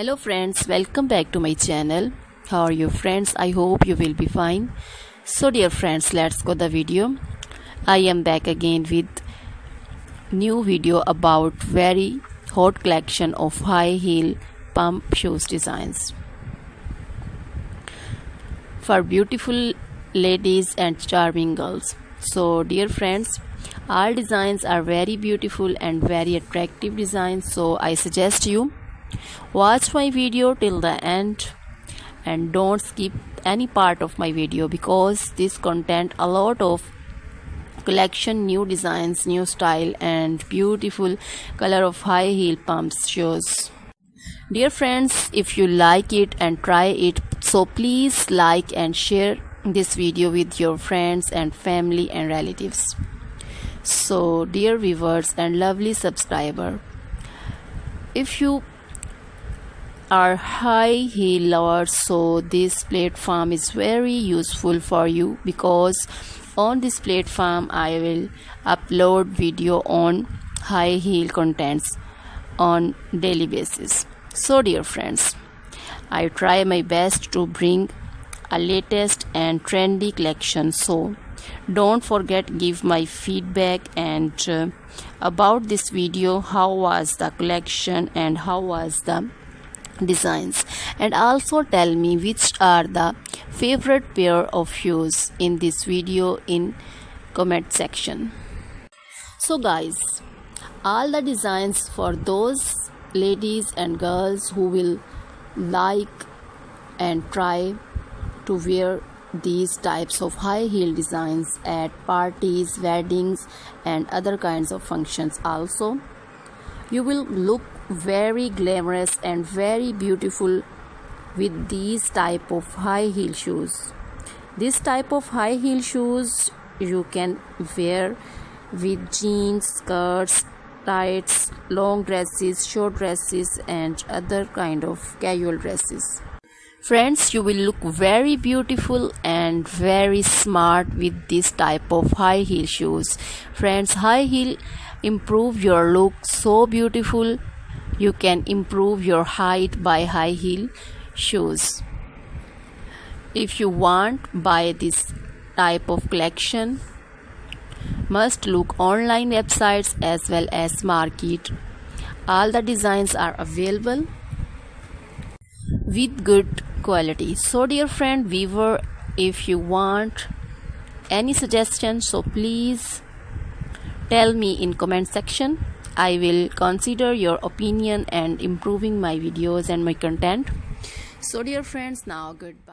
hello friends. Welcome back to my channel. How are you friends? I hope you will be fine. So dear friends let's go the video. I am back again with new video about very hot collection of high heel pump shoes designs. For beautiful ladies and charming girls. So dear friends all designs are very beautiful and very attractive designs. So i suggest you watch my video till the end and don't skip any part of my video because this content a lot of collection new designs new style and beautiful color of high heel pumps shows dear friends if you like it and try it so please like and share this video with your friends and family and relatives. So dear viewers and lovely subscriber if you are high heel lovers so this platform is very useful for you because on this platform I will upload video on high heel contents on daily basis. So dear friends I try my best to bring a latest and trendy collection so don't forget give my feedback and uh, about this video how was the collection and how was the designs. And also tell me which are the favorite pair of shoes in this video in comment section. So guys all the designs for those ladies and girls who will like and try to wear these types of high heel designs at parties weddings and other kinds of functions also you will look very glamorous and very beautiful with these type of high heel shoes. This type of high heel shoes you can wear with jeans skirts tights long dresses short dresses and other kind of casual dresses. Friends you will look very beautiful and very smart with this type of high heel shoes. Friends high heel improve your look so beautiful you can improve your height by high heel shoes. If you want buy this type of collection. Must look online websites as well as market. All the designs are available with good quality. So dear friend viewer if you want any suggestion so please tell me in comment section I will consider your opinion and improving my videos and my content. So dear friends, now goodbye.